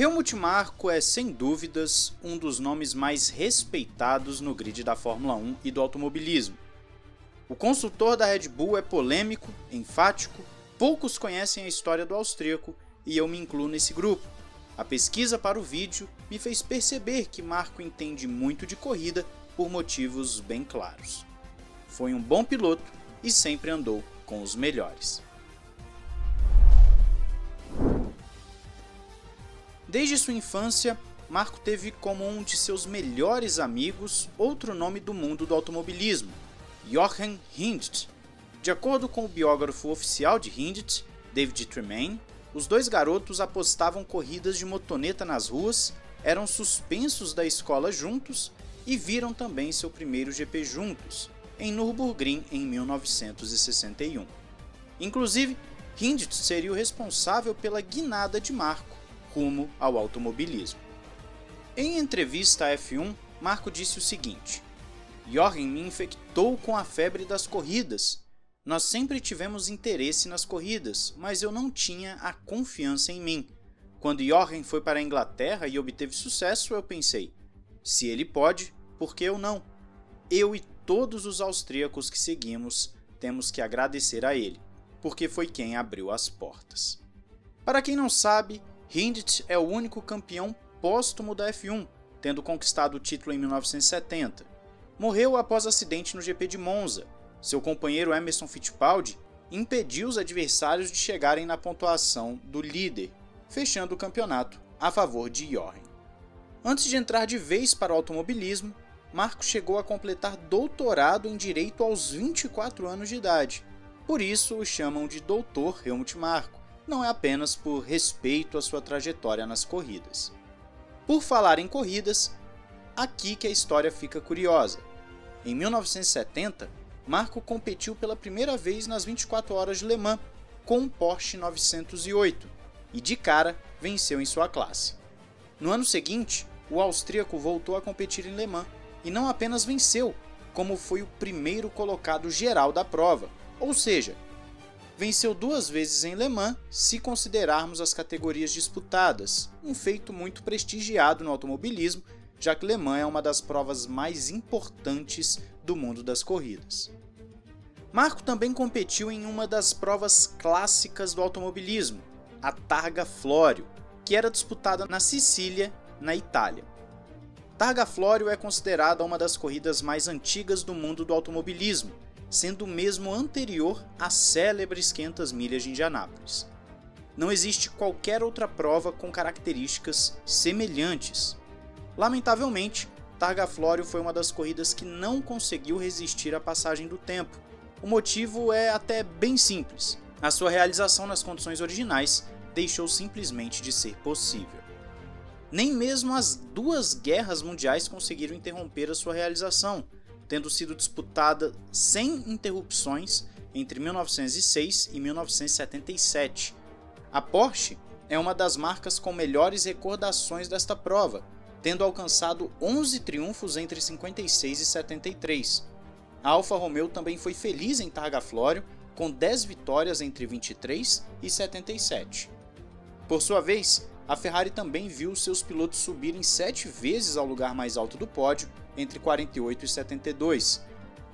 Helmut Marko é, sem dúvidas, um dos nomes mais respeitados no grid da Fórmula 1 e do automobilismo. O consultor da Red Bull é polêmico, enfático, poucos conhecem a história do austríaco e eu me incluo nesse grupo. A pesquisa para o vídeo me fez perceber que Marco entende muito de corrida por motivos bem claros. Foi um bom piloto e sempre andou com os melhores. Desde sua infância, Marco teve como um de seus melhores amigos outro nome do mundo do automobilismo, Jochen Hindt. De acordo com o biógrafo oficial de Hindt, David Tremaine, os dois garotos apostavam corridas de motoneta nas ruas, eram suspensos da escola juntos e viram também seu primeiro GP juntos, em Nürburgring em 1961. Inclusive, Hindt seria o responsável pela guinada de Marco rumo ao automobilismo. Em entrevista à F1, Marco disse o seguinte: Jorgen me infectou com a febre das corridas. Nós sempre tivemos interesse nas corridas, mas eu não tinha a confiança em mim. Quando Jorgen foi para a Inglaterra e obteve sucesso, eu pensei: se ele pode, por que eu não? Eu e todos os austríacos que seguimos temos que agradecer a ele, porque foi quem abriu as portas. Para quem não sabe, Hindt é o único campeão póstumo da F1, tendo conquistado o título em 1970. Morreu após acidente no GP de Monza. Seu companheiro Emerson Fittipaldi impediu os adversários de chegarem na pontuação do líder, fechando o campeonato a favor de Jochen. Antes de entrar de vez para o automobilismo, Marco chegou a completar doutorado em Direito aos 24 anos de idade. Por isso o chamam de Doutor Helmut Marko não é apenas por respeito à sua trajetória nas corridas. Por falar em corridas, aqui que a história fica curiosa. Em 1970, Marco competiu pela primeira vez nas 24 horas de Le Mans com um Porsche 908 e de cara venceu em sua classe. No ano seguinte, o austríaco voltou a competir em Le Mans e não apenas venceu, como foi o primeiro colocado geral da prova, ou seja, venceu duas vezes em Le Mans, se considerarmos as categorias disputadas, um feito muito prestigiado no automobilismo, já que Le Mans é uma das provas mais importantes do mundo das corridas. Marco também competiu em uma das provas clássicas do automobilismo, a Targa Florio, que era disputada na Sicília, na Itália. Targa Florio é considerada uma das corridas mais antigas do mundo do automobilismo, sendo mesmo anterior às célebres 500 milhas de Indianápolis. Não existe qualquer outra prova com características semelhantes. Lamentavelmente, Targa Florio foi uma das corridas que não conseguiu resistir à passagem do tempo. O motivo é até bem simples. A sua realização nas condições originais deixou simplesmente de ser possível. Nem mesmo as duas guerras mundiais conseguiram interromper a sua realização, tendo sido disputada sem interrupções entre 1906 e 1977. A Porsche é uma das marcas com melhores recordações desta prova, tendo alcançado 11 triunfos entre 56 e 73. A Alfa Romeo também foi feliz em Targa Florio, com 10 vitórias entre 23 e 77. Por sua vez, a Ferrari também viu seus pilotos subirem sete vezes ao lugar mais alto do pódio, entre 48 e 72.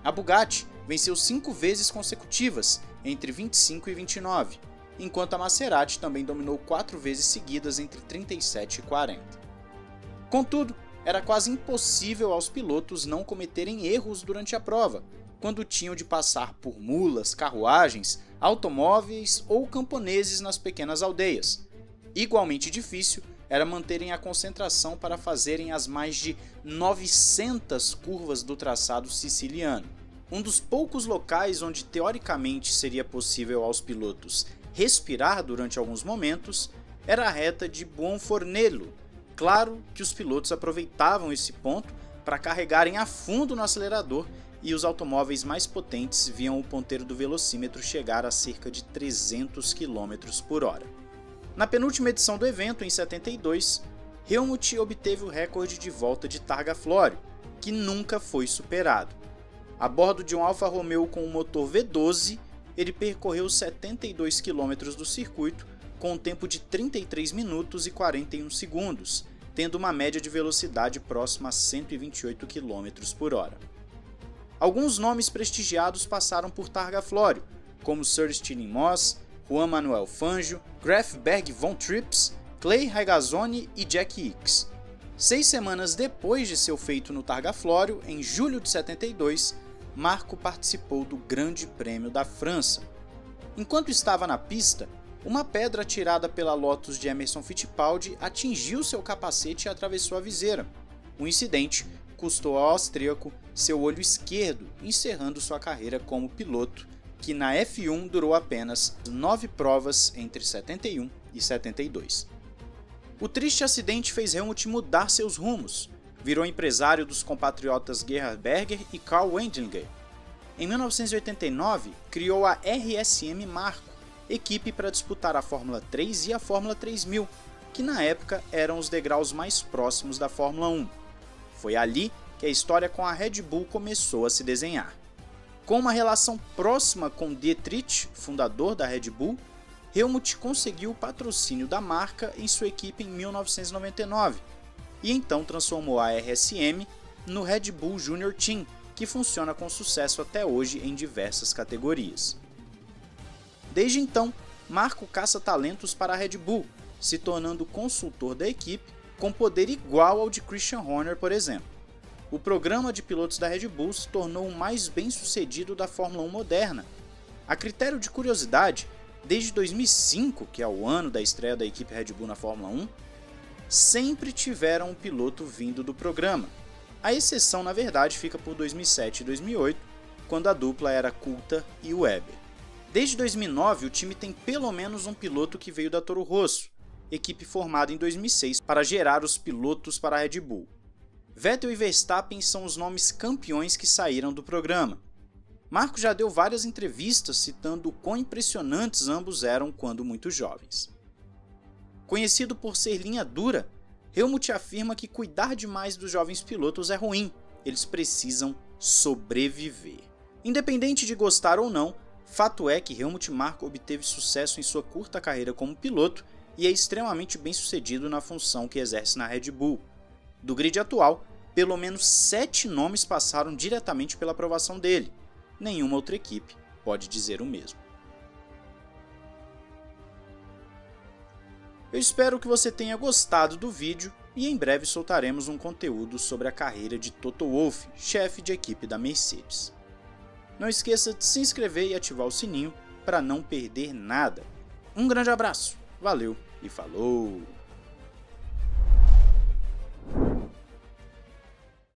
A Bugatti venceu cinco vezes consecutivas, entre 25 e 29, enquanto a Maserati também dominou quatro vezes seguidas, entre 37 e 40. Contudo, era quase impossível aos pilotos não cometerem erros durante a prova, quando tinham de passar por mulas, carruagens, automóveis ou camponeses nas pequenas aldeias Igualmente difícil era manterem a concentração para fazerem as mais de 900 curvas do traçado siciliano. Um dos poucos locais onde teoricamente seria possível aos pilotos respirar durante alguns momentos era a reta de Buonfornello. Claro que os pilotos aproveitavam esse ponto para carregarem a fundo no acelerador e os automóveis mais potentes viam o ponteiro do velocímetro chegar a cerca de 300 km por hora. Na penúltima edição do evento, em 72, Helmut obteve o recorde de volta de Targa Florio, que nunca foi superado. A bordo de um Alfa Romeo com um motor V12, ele percorreu 72 km do circuito com um tempo de 33 minutos e 41 segundos, tendo uma média de velocidade próxima a 128 km por hora. Alguns nomes prestigiados passaram por Targa Florio, como Sir Stirling Moss, Juan Manuel Fangio, Graf Berg von Trips, Clay Regazzoni e Jack Hicks. Seis semanas depois de seu feito no Targa Florio, em julho de 72, Marco participou do Grande Prêmio da França. Enquanto estava na pista, uma pedra atirada pela Lotus de Emerson Fittipaldi atingiu seu capacete e atravessou a viseira. O incidente custou ao austríaco seu olho esquerdo, encerrando sua carreira como piloto, que na F1 durou apenas nove provas entre 71 e 72. O triste acidente fez Helmut mudar seus rumos. Virou empresário dos compatriotas Gerhard Berger e Karl Wendlinger. Em 1989, criou a RSM Marco, equipe para disputar a Fórmula 3 e a Fórmula 3000, que na época eram os degraus mais próximos da Fórmula 1. Foi ali que a história com a Red Bull começou a se desenhar. Com uma relação próxima com Dietrich, fundador da Red Bull, Helmut conseguiu o patrocínio da marca em sua equipe em 1999 e então transformou a RSM no Red Bull Junior Team, que funciona com sucesso até hoje em diversas categorias. Desde então, Marco caça talentos para a Red Bull, se tornando consultor da equipe com poder igual ao de Christian Horner, por exemplo. O programa de pilotos da Red Bull se tornou o mais bem sucedido da Fórmula 1 moderna. A critério de curiosidade, desde 2005, que é o ano da estreia da equipe Red Bull na Fórmula 1, sempre tiveram um piloto vindo do programa. A exceção, na verdade, fica por 2007 e 2008, quando a dupla era Coulter e Weber. Desde 2009, o time tem pelo menos um piloto que veio da Toro Rosso, equipe formada em 2006 para gerar os pilotos para a Red Bull. Vettel e Verstappen são os nomes campeões que saíram do programa. Marco já deu várias entrevistas citando o quão impressionantes ambos eram quando muito jovens. Conhecido por ser linha dura, Helmut afirma que cuidar demais dos jovens pilotos é ruim, eles precisam sobreviver. Independente de gostar ou não, fato é que Helmut Marko obteve sucesso em sua curta carreira como piloto e é extremamente bem sucedido na função que exerce na Red Bull. Do grid atual, pelo menos sete nomes passaram diretamente pela aprovação dele. Nenhuma outra equipe pode dizer o mesmo. Eu espero que você tenha gostado do vídeo e em breve soltaremos um conteúdo sobre a carreira de Toto Wolff, chefe de equipe da Mercedes. Não esqueça de se inscrever e ativar o sininho para não perder nada. Um grande abraço! Valeu e falou!